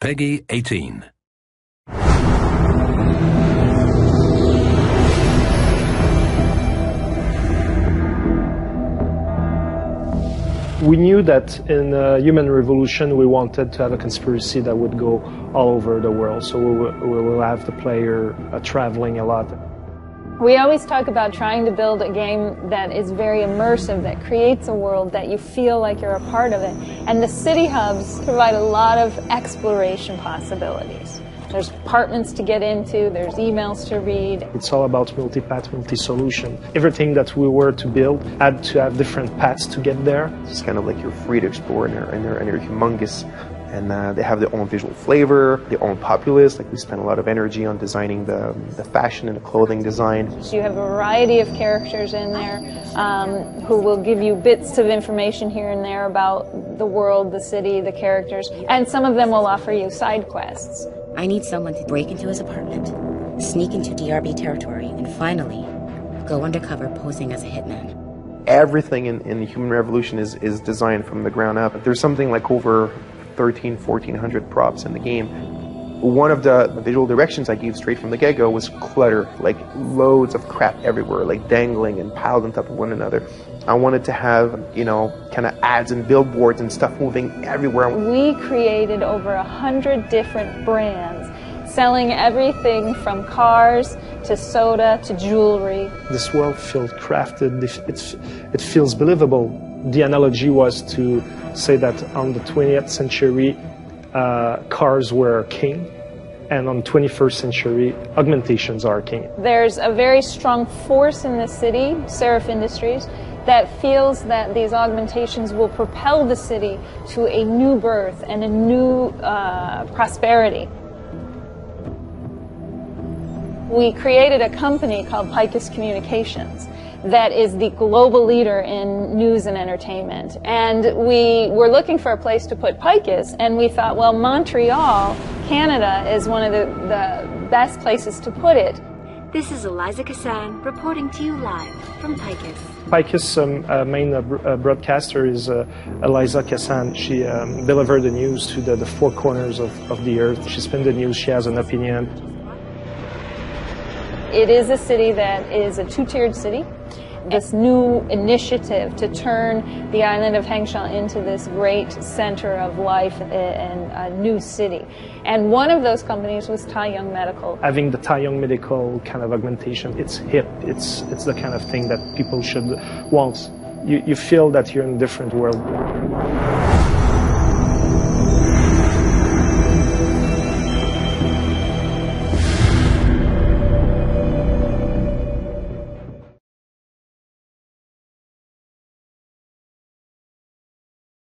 Peggy 18. We knew that in a human revolution we wanted to have a conspiracy that would go all over the world. So we will, we will have the player uh, traveling a lot. We always talk about trying to build a game that is very immersive, that creates a world that you feel like you're a part of it. And the city hubs provide a lot of exploration possibilities. There's apartments to get into, there's emails to read. It's all about multi-path, multi-solution. Everything that we were to build had to have different paths to get there. It's kind of like you're free to explore and they're, and they're, and they're humongous and uh, they have their own visual flavor, their own populace. Like we spend a lot of energy on designing the, the fashion and the clothing design. So you have a variety of characters in there um, who will give you bits of information here and there about the world, the city, the characters, and some of them will offer you side quests. I need someone to break into his apartment, sneak into DRB territory, and finally go undercover posing as a hitman. Everything in, in the Human Revolution is, is designed from the ground up. There's something like over 13, 1400 props in the game. One of the visual directions I gave straight from the get-go was clutter, like loads of crap everywhere, like dangling and piled on top of one another. I wanted to have, you know, kind of ads and billboards and stuff moving everywhere. We created over a hundred different brands selling everything from cars to soda to jewelry. This world feels crafted, it's, it feels believable. The analogy was to say that on the 20th century, uh, cars were king, and on 21st century, augmentations are king. There's a very strong force in the city, Sarif Industries, that feels that these augmentations will propel the city to a new birth and a new uh, prosperity. We created a company called Picus Communications that is the global leader in news and entertainment. And we were looking for a place to put Picus, and we thought, well, Montreal, Canada, is one of the, the best places to put it. This is Eliza Cassan reporting to you live from Picus. Picus' um, uh, main uh, uh, broadcaster is uh, Eliza Cassan. She um, delivered the news to the, the four corners of, of the earth. She spins the news, she has an opinion. It is a city that is a two-tiered city this new initiative to turn the island of Hengsha into this great center of life and a new city. And one of those companies was Tai Yong Medical. Having the Tai Yong Medical kind of augmentation, it's hip. It's, it's the kind of thing that people should want. You, you feel that you're in a different world.